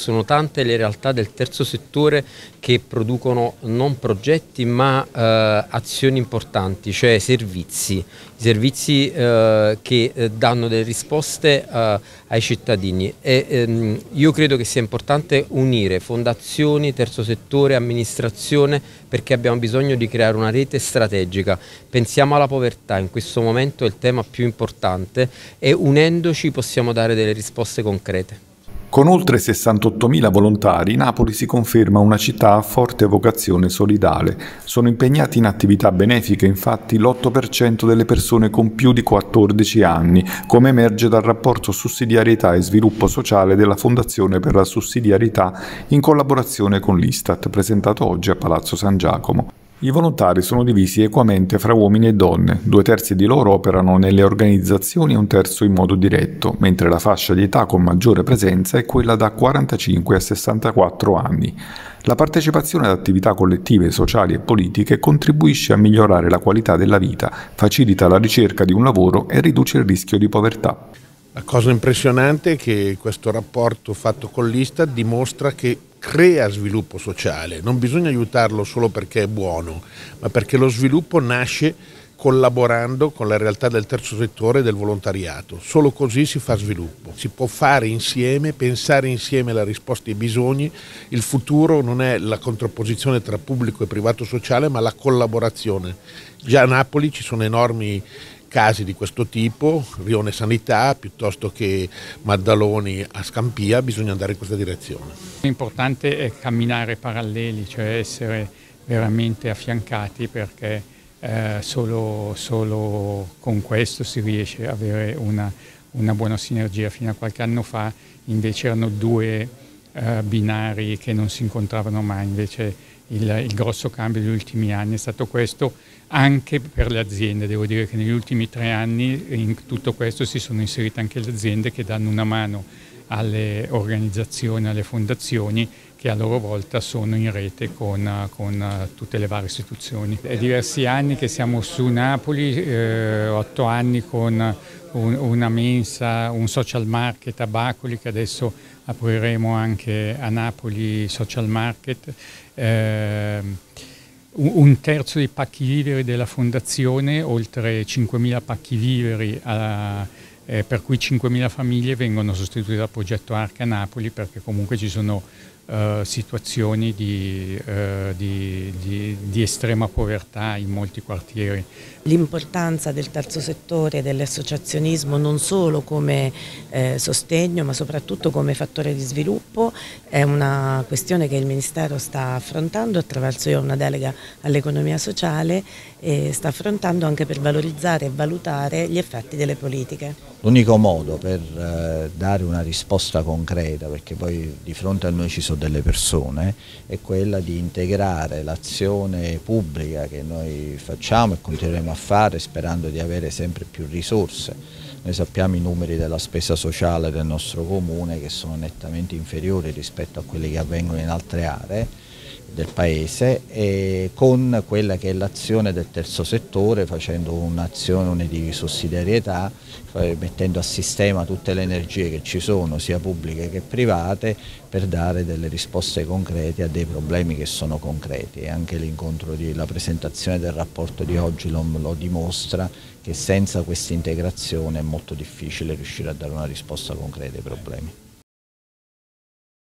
Sono tante le realtà del terzo settore che producono non progetti ma eh, azioni importanti, cioè servizi, servizi eh, che eh, danno delle risposte eh, ai cittadini e ehm, io credo che sia importante unire fondazioni, terzo settore, amministrazione perché abbiamo bisogno di creare una rete strategica. Pensiamo alla povertà, in questo momento è il tema più importante e unendoci possiamo dare delle risposte concrete. Con oltre 68.000 volontari, Napoli si conferma una città a forte vocazione solidale. Sono impegnati in attività benefiche infatti l'8% delle persone con più di 14 anni, come emerge dal rapporto Sussidiarietà e Sviluppo Sociale della Fondazione per la Sussidiarietà in collaborazione con l'Istat, presentato oggi a Palazzo San Giacomo. I volontari sono divisi equamente fra uomini e donne, due terzi di loro operano nelle organizzazioni e un terzo in modo diretto, mentre la fascia di età con maggiore presenza è quella da 45 a 64 anni. La partecipazione ad attività collettive, sociali e politiche contribuisce a migliorare la qualità della vita, facilita la ricerca di un lavoro e riduce il rischio di povertà. La cosa impressionante è che questo rapporto fatto con l'Istat dimostra che crea sviluppo sociale, non bisogna aiutarlo solo perché è buono, ma perché lo sviluppo nasce collaborando con la realtà del terzo settore e del volontariato. Solo così si fa sviluppo. Si può fare insieme, pensare insieme la risposta ai bisogni. Il futuro non è la contrapposizione tra pubblico e privato sociale, ma la collaborazione. Già a Napoli ci sono enormi casi di questo tipo, Rione Sanità piuttosto che Maddaloni a Scampia, bisogna andare in questa direzione. L'importante è camminare paralleli, cioè essere veramente affiancati perché eh, solo, solo, con questo si riesce ad avere una, una, buona sinergia. Fino a qualche anno fa invece erano due eh, binari che non si incontravano mai, invece il, il, grosso cambio degli ultimi anni è stato questo anche per le aziende. Devo dire che negli ultimi tre anni in tutto questo si sono inserite anche le aziende che danno una mano alle organizzazioni, alle fondazioni che a loro volta sono in rete con, con tutte le varie istituzioni. È diversi anni che siamo su Napoli, eh, otto anni con un, una mensa, un social market a Bacoli che adesso apriremo anche a Napoli social market. Eh, un terzo dei pacchi viveri della fondazione, oltre 5.000 pacchi viveri a, eh, per cui 5.000 famiglie vengono sostituite dal progetto Arca Napoli perché comunque ci sono uh, situazioni di, uh, di, di, di, estrema povertà in molti quartieri. L'importanza del terzo settore e dell'associazionismo non solo come eh, sostegno ma soprattutto come fattore di sviluppo è una questione che il Ministero sta affrontando attraverso una delega all'economia sociale e sta affrontando anche per valorizzare e valutare gli effetti delle politiche. L'unico modo per eh, dare una risposta concreta, perché poi di fronte a noi ci sono delle persone, è quella di integrare l'azione pubblica che noi facciamo e continueremo a fare sperando di avere sempre più risorse. Noi sappiamo i numeri della spesa sociale del nostro comune che sono nettamente inferiori rispetto a quelli che avvengono in altre aree del Paese e con quella che è l'azione del terzo settore facendo un'azione di sussidiarietà, mettendo a sistema tutte le energie che ci sono sia pubbliche che private per dare delle risposte concrete a dei problemi che sono concreti e anche l'incontro di la presentazione del rapporto di oggi lo, lo dimostra che senza questa integrazione è molto difficile riuscire a dare una risposta concreta ai problemi.